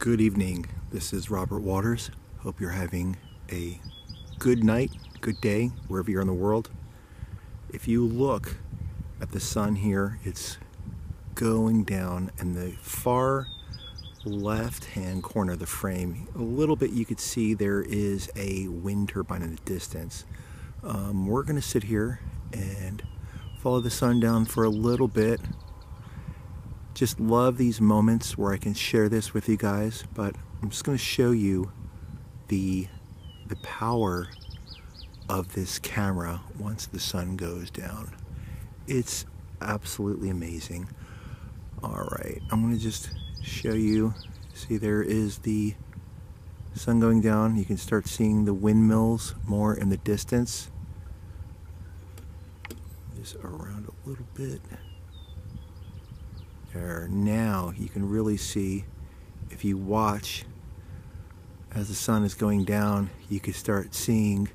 Good evening. This is Robert Waters. Hope you're having a good night, good day, wherever you're in the world. If you look at the sun here, it's going down and the far left hand corner of the frame, a little bit you could see there is a wind turbine in the distance. Um, we're going to sit here and follow the sun down for a little bit just love these moments where I can share this with you guys, but I'm just going to show you the the power of this camera once the sun goes down. It's absolutely amazing. All right, I'm going to just show you. See, there is the sun going down. You can start seeing the windmills more in the distance. Just around a little bit there. Now you can really see if you watch as the sun is going down, you can start seeing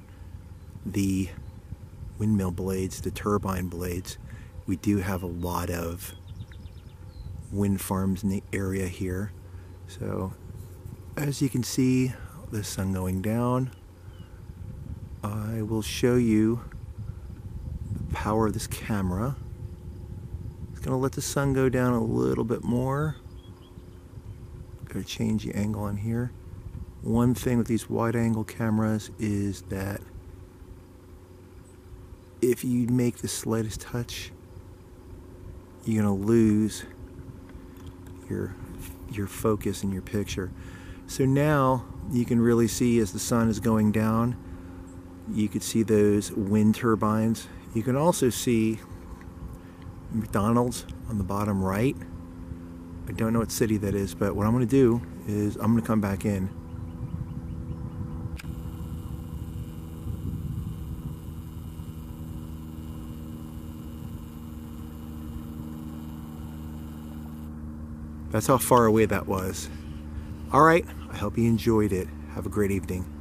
the windmill blades, the turbine blades. We do have a lot of wind farms in the area here. So as you can see, the sun going down, I will show you the power of this camera. Gonna let the sun go down a little bit more. Gotta change the angle on here. One thing with these wide angle cameras is that if you make the slightest touch, you're gonna lose your your focus in your picture. So now you can really see as the sun is going down, you could see those wind turbines. You can also see McDonald's on the bottom right. I don't know what city that is, but what I'm going to do is I'm going to come back in. That's how far away that was. All right, I hope you enjoyed it. Have a great evening.